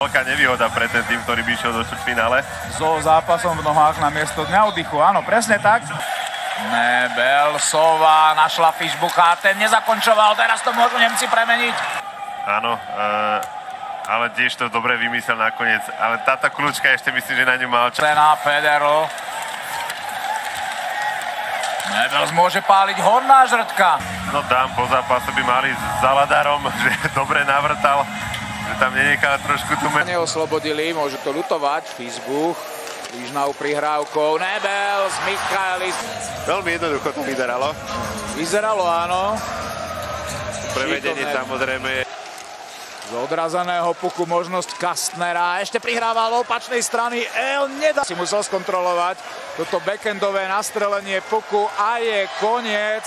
Veľká nevýhoda pre ten tým, ktorý by išiel do štvrťfinále. So zápasom v nohách na miesto dňa oddychu, áno, presne tak. Nebel, Sova, našla Fischbucha, ten nezakončoval, teraz to môžu Nemci premeniť. Áno, e, ale tiež to dobre vymyslel nakoniec. Ale táto kľúčka ešte myslím, že na ňu mal čas. Trena, Federl. Nebel môže páliť horná žrtka. No dám po zápase by mali s Zaladarom, že dobre navrtal, že tam nenechal trošku tu. Neoslobodili, môže to lutovať, Facebook. Lížnou prihrávkou, Nebel z Michaelis. Veľmi jednoducho to vyzeralo. Vyzeralo, áno. Prevedenie Šikovné. samozrejme je Z odrazaného puku možnosť Kastnera. Ešte prihrával opačnej strany. El nedá. Si musel skontrolovať toto backendové nastrelenie puku a je koniec.